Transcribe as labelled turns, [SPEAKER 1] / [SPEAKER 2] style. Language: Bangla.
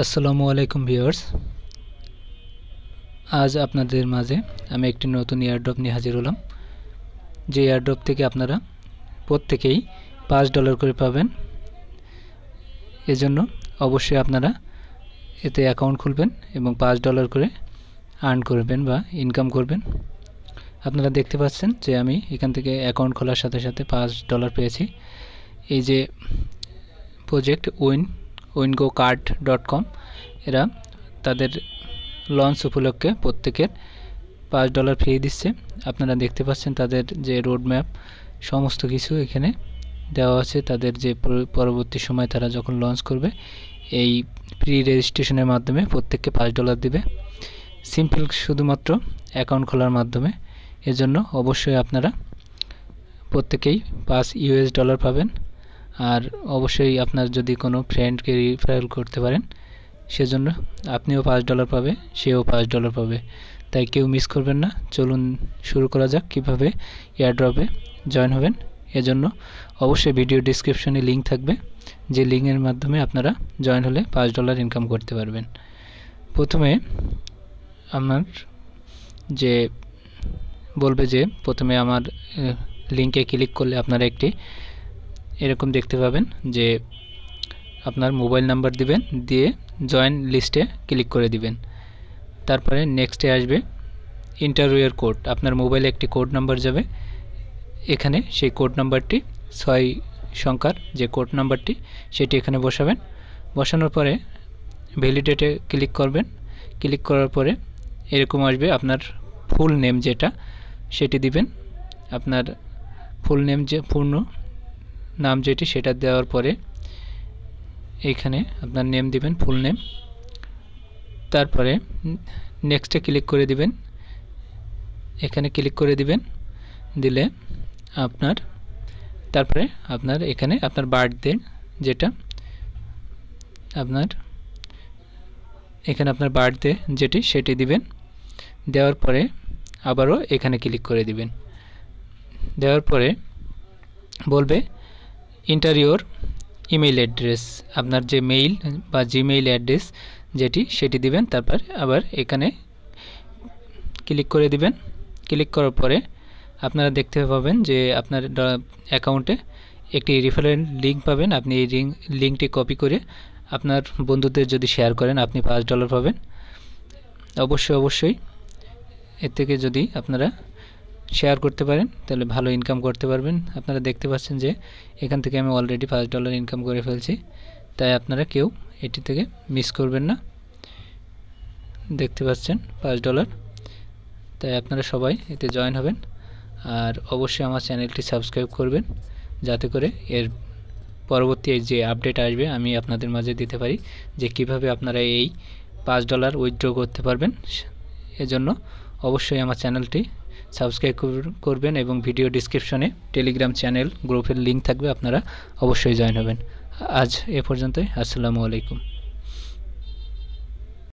[SPEAKER 1] আসসালামু আলাইকুম ভিউয়ার্স। আজ আপনাদের মাঝে আমি একটি নতুন এয়ারড্রপ নিয়ে হাজির হলাম। যে এয়ারড্রপ থেকে আপনারা প্রত্যেকেই পাঁচ ডলার করে পাবেন। এজন্য অবশ্যই আপনারা এতে অ্যাকাউন্ট খুলবেন এবং পাঁচ ডলার করে আর্ন করবেন বা ইনকাম করবেন। আপনারা দেখতে পাচ্ছেন যে আমি এখান থেকে অ্যাকাউন্ট খোলার সাথে সাথে পাঁচ ডলার পেয়েছি। এই যে project win wingo card dot com এরা তাদের লঞ্চ উপলক্ষে প্রত্যেকের পাঁচ ডলার ফ্রি দিচ্ছে। আপনারা দেখতে পাচ্ছেন তাদের যে রোড ম্যাপ সমস্ত কিছু এখানে দেওয়া আছে। তাদের যে পরবর্তী সময় তারা যখন লঞ্চ করবে, এই প্রি রেজিস্ট্রেশনের মাধ্যমে প্রত্যেককে পাঁচ ডলার দিবে। সিম্পল শুধুমাত্র অ্যাকাউন্ট খোলার মাধ্যমে। এজন্য অবশ্যই আপনারা প্রত্যেকেই পাঁচ ইউএস ডলার পাবেন। আর অবশ্যই আপনার যদি কোনো ফ্রেন্ডকে রিফারেল করতে পারেন, সেজন্য আপনিও পাঁচ ডলার পাবে, সেও পাঁচ ডলার পাবে। তাই কেউ মিস করবেন না। চলুন শুরু করা যাক কীভাবে এয়ারড্রপে জয়েন হবেন। এজন্য অবশ্যই ভিডিও ডিসক্রিপশনে লিঙ্ক থাকবে, যে লিঙ্কের মাধ্যমে আপনারা জয়েন হলে পাঁচ ডলার ইনকাম করতে পারবেন। প্রথমে আমার যে, বলবে যে, প্রথমে আমার লিঙ্কে ক্লিক করলে আপনারা একটি এরকম দেখতে পাবেন যে আপনার মোবাইল নাম্বার দিবেন, দিয়ে জয়েন লিস্টে ক্লিক করে দিবেন। তারপরে নেক্সটে আসবে ইন্টারভিউয়ের কোড আপনার মোবাইলে একটি কোড নাম্বার যাবে। এখানে সেই কোড নাম্বারটি ছয় সংখ্যার যে কোড নাম্বারটি সেটি এখানে বসাবেন। বসানোর পরে ভ্যালিডেটে ক্লিক করবেন। ক্লিক করার পরে এরকম আসবে আপনার ফুল নেম যেটা, সেটি দিবেন। আপনার ফুল নেম যে, পূর্ণ নাম যেটি, সেটা দেওয়ার পরে এইখানে আপনার নেম দিবেন ফুল নেম তারপরে নেক্সটে ক্লিক করে দিবেন। এখানে ক্লিক করে দিবেন। দিলে আপনার, তারপরে আপনার এখানে আপনার বার্থডে যেটা, আপনার এখানে আপনার বার্থডে যেটি, সেটি দিবেন। দেওয়ার পরে আবারও এখানে ক্লিক করে দিবেন। দেওয়ার পরে বলবে ইন্টারিওর ইমেইল অ্যাড্রেস আপনার যে মেইল বা জিমেইল অ্যাড্রেস যেটি, সেটি দিবেন, তারপর আবার এখানে ক্লিক করে দিবেন। ক্লিক করার পরে আপনারা দেখতে পাবেন যে আপনার অ্যাকাউন্টে একটি রেফারেল লিঙ্ক পাবেন। আপনি এই লিঙ্কটি কপি করে আপনার বন্ধুদের যদি শেয়ার করেন, আপনি পাঁচ ডলার পাবেন। অবশ্যই অবশ্যই এর থেকে যদি আপনারা শেয়ার করতে পারেন, তাহলে ভালো ইনকাম করতে পারবেন। আপনারা দেখতে পাচ্ছেন যে, এখান থেকে আমি অলরেডি পাঁচ ডলার ইনকাম করে ফেলছি। তাই আপনারা কেউ এটি থেকে মিস করবেন না। দেখতে পাচ্ছেন পাঁচ ডলার তাই আপনারা সবাই এতে জয়েন হবেন। আর অবশ্যই আমার চ্যানেলটি সাবস্ক্রাইব করবেন, যাতে করে এর পরবর্তী যে আপডেট আসবে, আমি আপনাদের মাঝে দিতে পারি যে কীভাবে আপনারা এই পাঁচ ডলার উইথড্র করতে পারবেন। এজন্য অবশ্যই আমার চ্যানেলটি সাবস্ক্রাইব করবেন এবং ভিডিও ডিসক্রিপশনে টেলিগ্রাম চ্যানেল গ্রুপের লিঙ্ক থাকবে, আপনারা অবশ্যই জয়েন হবেন। আজ এ পর্যন্তই, আসসালামু আলাইকুম।